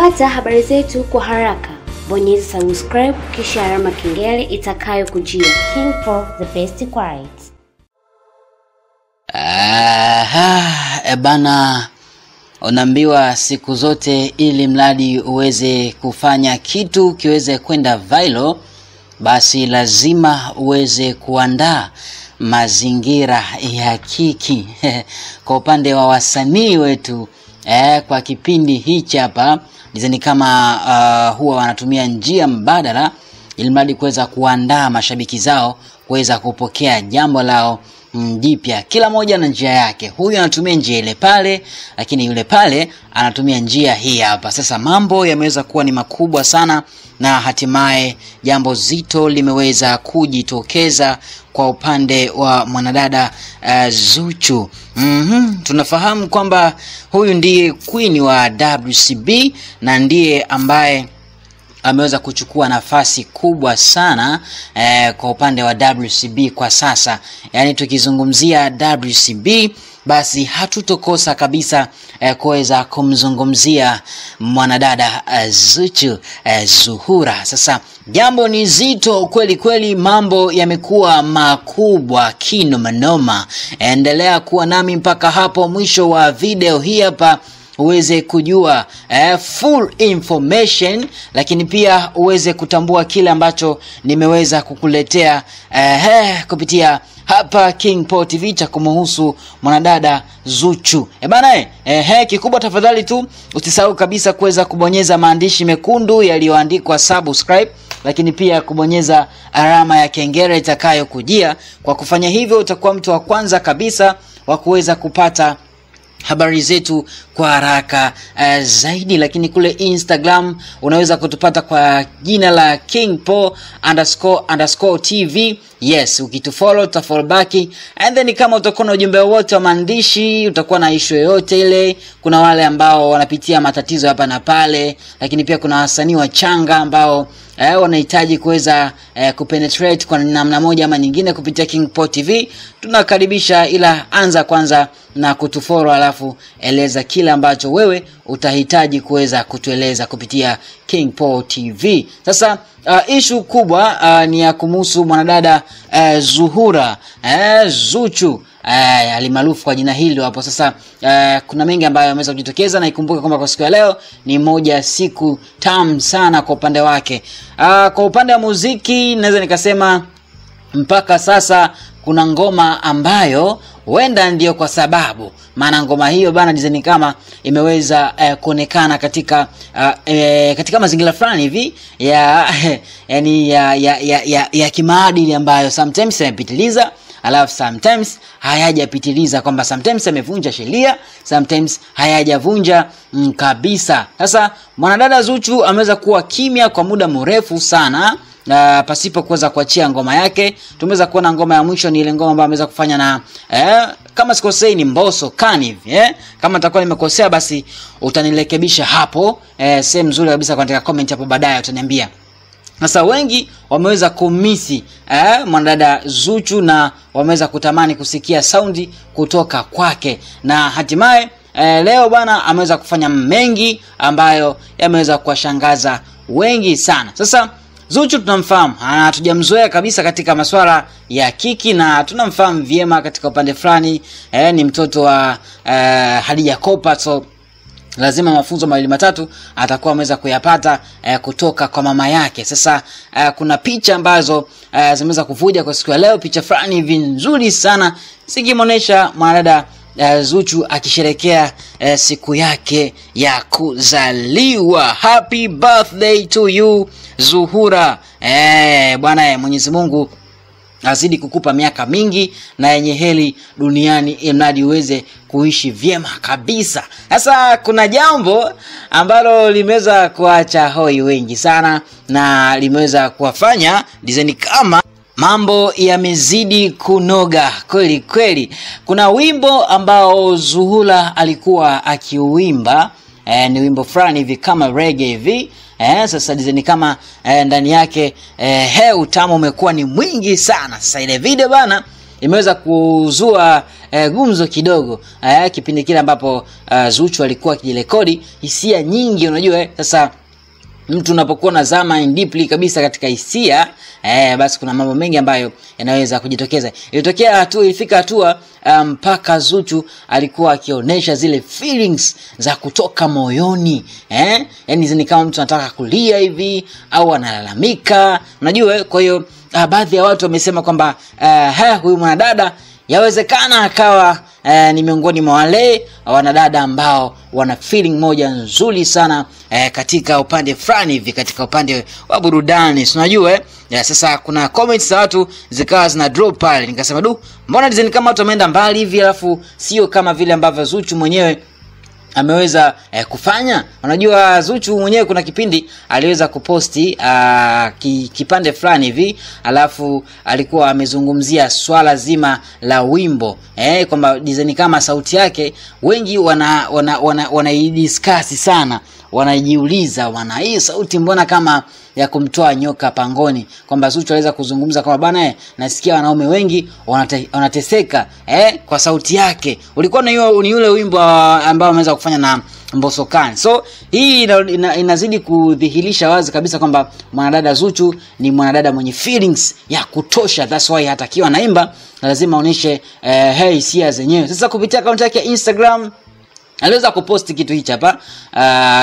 kupata habari zetu kwa haraka, bonyeza subscribe kisha alama kengele itakayokujia. King for the best quiet. Aha, e bana, unaambiwa siku zote ili mradi uweze kufanya kitu kiweze kwenda viral, basi lazima uweze kuandaa mazingira ya kiki kwa upande wa wasanii wetu eh, kwa kipindi hichi hapa ni kama uh, huwa wanatumia njia mbadala ili mradi kuweza kuandaa mashabiki zao kuweza kupokea jambo lao jipya. Kila moja na njia yake. Huyu anatumia njia ile pale, lakini yule pale anatumia njia hii hapa. Sasa mambo yameweza kuwa ni makubwa sana, na hatimaye jambo zito limeweza kujitokeza kwa upande wa mwanadada uh, Zuchu. mm-hmm. Tunafahamu kwamba huyu ndiye queen wa WCB na ndiye ambaye ameweza kuchukua nafasi kubwa sana eh, kwa upande wa WCB kwa sasa. Yaani tukizungumzia WCB basi hatutokosa kabisa eh, kuweza kumzungumzia mwanadada eh, Zuchu eh, Zuhura. Sasa jambo ni zito kweli kweli, mambo yamekuwa makubwa kinomanoma. Endelea kuwa nami mpaka hapo mwisho wa video hii hapa uweze kujua eh, full information, lakini pia uweze kutambua kile ambacho nimeweza kukuletea eh, eh, kupitia hapa King Paul TV cha kumuhusu mwanadada Zuchu. E bana eh, eh, kikubwa tafadhali tu usisahau kabisa kuweza kubonyeza maandishi mekundu yaliyoandikwa subscribe, lakini pia kubonyeza alama ya kengele itakayokujia. Kwa kufanya hivyo utakuwa mtu wa kwanza kabisa wa kuweza kupata habari zetu kwa haraka uh, zaidi. Lakini kule Instagram unaweza kutupata kwa jina la King Paul underscore underscore TV. Yes, ukitufollow tutafollow back, and then kama utakuwa na ujumbe wowote wa maandishi, utakuwa na issue yoyote ile. Kuna wale ambao wanapitia matatizo hapa na pale, lakini pia kuna wasanii wachanga ambao eh, wanahitaji kuweza eh, kupenetrate kwa namna moja ama nyingine kupitia Kingpo TV. Tunakaribisha, ila anza kwanza na kutufollow, alafu eleza kile ambacho wewe utahitaji kuweza kutueleza kupitia Kingpo TV. Sasa uh, ishu kubwa uh, ni ya kumuhusu mwanadada uh, Zuhura uh, Zuchu uh, alimaarufu kwa jina hilo hapo. Sasa eh, kuna mengi ambayo yameweza kujitokeza, na ikumbuke kwamba kwa siku ya leo ni moja siku tamu sana kwa upande wake. ah, kwa upande wa muziki naweza nikasema mpaka sasa kuna ngoma ambayo huenda ndio kwa sababu maana ngoma hiyo bana design kama imeweza eh, kuonekana katika uh, eh, katika mazingira fulani hivi ya yani ya ya, ya, ya, ya kimaadili ambayo sometimes yamepitiliza alafu sometimes hayajapitiliza kwamba sometimes amevunja sheria sometimes hayajavunja mm, kabisa sasa mwanadada Zuchu ameweza kuwa kimya kwa muda mrefu sana uh, pasipo kuweza kuachia ngoma yake. Tumeweza kuona ngoma ya mwisho ni ile ngoma ambayo ameweza kufanya na eh, kama sikosei ni mboso Kani hivi eh. Kama nitakuwa nimekosea basi utanirekebisha hapo eh, sehemu nzuri kabisa katika comment hapo baadaye utaniambia. Sasa wengi wameweza kumisi eh, mwanadada Zuchu na wameweza kutamani kusikia saundi kutoka kwake na hatimaye eh, leo bwana ameweza kufanya mengi ambayo yameweza kuwashangaza wengi sana. Sasa Zuchu tunamfahamu, hatujamzoea kabisa katika masuala ya kiki na tunamfahamu vyema katika upande fulani eh, ni mtoto wa eh, Hadija Kopa so lazima mafunzo mawili matatu atakuwa ameweza kuyapata eh, kutoka kwa mama yake. Sasa eh, kuna picha ambazo eh, zimeweza kuvuja kwa siku ya leo, picha fulani hivi nzuri sana zikimwonyesha mwanadada eh, Zuchu akisherekea eh, siku yake ya kuzaliwa. Happy birthday to you Zuhura. Eh, bwana Mwenyezi Mungu azidi kukupa miaka mingi na yenye heri duniani mradi uweze kuishi vyema kabisa. Sasa kuna jambo ambalo limeweza kuacha hoi wengi sana na limeweza kuwafanya dizeni kama mambo yamezidi kunoga kweli kweli. Kuna wimbo ambao zuhula alikuwa akiuimba eh, ni wimbo fulani hivi kama rege hivi. E, sasa dizeni kama e, ndani yake e, he utamu umekuwa ni mwingi sana. Sasa ile video bana imeweza kuzua eh, gumzo kidogo. Eh, kipindi kile ambapo eh, Zuchu alikuwa akijirekodi hisia nyingi unajua eh, sasa mtu unapokuwa na zama deeply kabisa katika hisia eh, basi kuna mambo mengi ambayo yanaweza kujitokeza ilitokea hatua ilifika hatua mpaka um, Zuchu alikuwa akionyesha zile feelings za kutoka moyoni eh? yani ni kama mtu anataka kulia hivi au analalamika unajua kwa hiyo uh, baadhi ya watu wamesema kwamba uh, huyu mwanadada yawezekana akawa eh, ni miongoni mwa wale wanadada ambao wana feeling moja nzuri sana eh, katika upande fulani hivi katika upande wa burudani sinajua eh? ya, sasa kuna comments za watu zikawa zina drop pale nikasema du mbona design kama watu wameenda mbali hivi alafu sio kama vile ambavyo Zuchu mwenyewe ameweza eh, kufanya. Unajua Zuchu mwenyewe kuna kipindi aliweza kuposti uh, ki, kipande fulani hivi alafu alikuwa amezungumzia swala zima la wimbo eh, kwamba design kama sauti yake wengi wana wana, wana, wana sana wanajiuliza wana hii sauti mbona kama ya kumtoa nyoka pangoni kwamba Zuchu aliweza kuzungumza kwamba bana eh, nasikia wanaume wengi wanate, wanateseka eh, kwa sauti yake ulikuwa ni yule wimbo ambao ameweza kufanya na Mbosso Khan. So hii ina, ina, inazidi kudhihirisha wazi kabisa kwamba mwanadada Zuchu ni mwanadada mwenye feelings ya kutosha. That's why hata akiwa naimba lazima aonyeshe eh, hey, hisia zenyewe. Sasa kupitia akaunti yake ya Instagram aliweza kupost kitu hichi hapa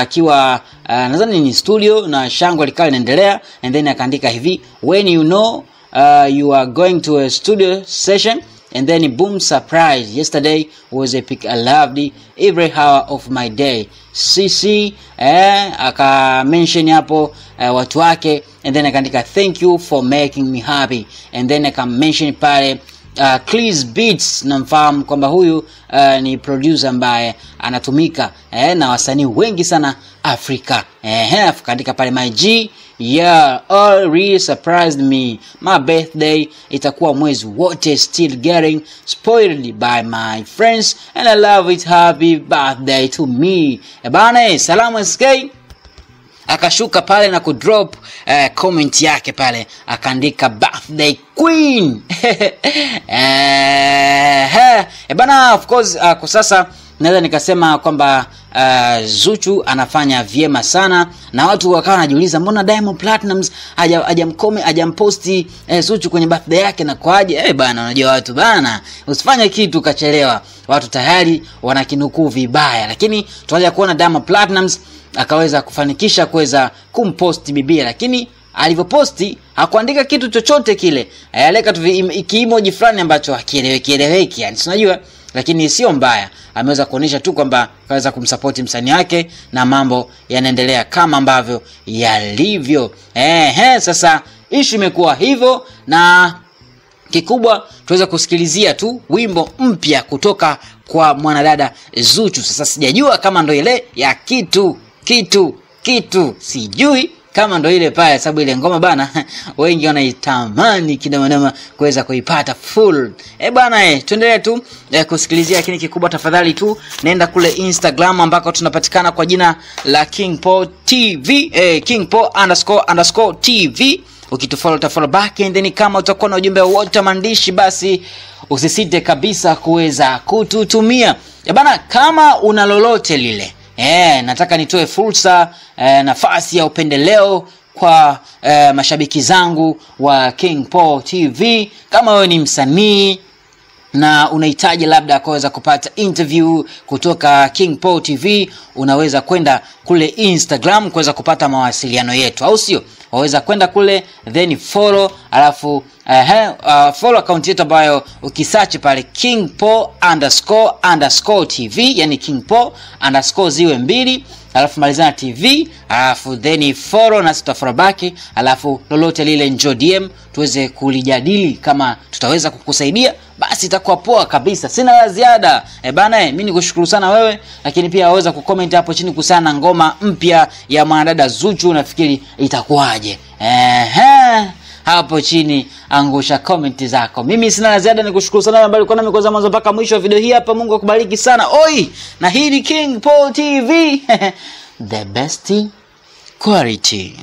akiwa uh, uh, nadhani ni studio na shangwe likawa linaendelea and then akaandika hivi when you know uh, you are going to a studio session and then boom surprise yesterday was epic i loved every hour of my day. Cc eh, aka mention hapo eh, watu wake and then akaandika thank you for making me happy. And then aka mention pale uh, Cleese Beats namfahamu kwamba huyu uh, ni producer ambaye anatumika eh, na wasanii wengi sana Afrika eh, kaandika pale my G yeah all really surprised me. My birthday itakuwa mwezi wote still getting spoiled by my friends and I love it happy birthday to me. Ebane, bana salamu SK akashuka pale na kudrop eh, comment yake pale. Akaandika birthday queen. Eh, eh, bana of course uh, kwa sasa naweza nikasema kwamba uh, Zuchu anafanya vyema sana na watu wakawa wanajiuliza mbona Diamond Platnumz hajamkome hajamposti eh, Zuchu kwenye birthday yake na kwaje? Eh bana, unajua watu bana, usifanye kitu kachelewa, Watu tayari wanakinukuu vibaya, lakini tunaja kuona Diamond Platnumz akaweza kufanikisha kuweza kumposti bibia, lakini alivyoposti hakuandika kitu chochote kile, aleka tu kiimoji fulani ambacho hakieleweki eleweki, yani unajua lakini sio mbaya. Ameweza kuonyesha tu kwamba kaweza kumsapoti msanii wake na mambo yanaendelea kama ambavyo yalivyo. Ehe sasa ishu imekuwa hivyo na kikubwa tuweza kusikilizia tu wimbo mpya kutoka kwa mwanadada Zuchu. Sasa sijajua kama ndo ile ya kitu kitu kitu, sijui kama ndo ile pale, sababu ile ngoma bana wengi wanaitamani kidamanama kuweza kuipata full. Eh bwana, eh tuendelee tu eh, kusikilizia, lakini kikubwa tafadhali tu nenda kule Instagram ambako tunapatikana kwa jina la King Paul TV eh, King Paul underscore underscore TV ukitufollow utafollow back and then kama utakuwa na ujumbe wote maandishi basi usisite kabisa kuweza kututumia e bana kama una lolote lile e, nataka nitoe fursa e, nafasi ya upendeleo kwa e, mashabiki zangu wa King Paul TV kama wewe ni msanii na unahitaji labda kuweza kupata interview kutoka King Paul TV unaweza kwenda kule Instagram kuweza kupata mawasiliano yetu au sio waweza kwenda kule then follow alafu uh, follow account yetu ambayo ukisearch pale King po underscore underscore TV yani King po underscore ziwe mbili alafu malizana TV alafu then follow na tutafollow back alafu lolote lile njo DM tuweze kulijadili kama tutaweza kukusaidia basi itakuwa poa kabisa. Sina la ziada. E bana mimi nikushukuru sana wewe lakini pia waweza kucomment hapo chini kuhusiana na ngoma mpya ya mwanadada Zuchu nafikiri itakuwaje? Ehe hapo chini angusha komenti zako. Mimi sina la ziada nikushukuru sana ambaye ulikuwa nami kuanzia mwanzo mpaka mwisho wa video hii hapa. Mungu akubariki sana. Oi! Na hii ni King Paul TV the best quality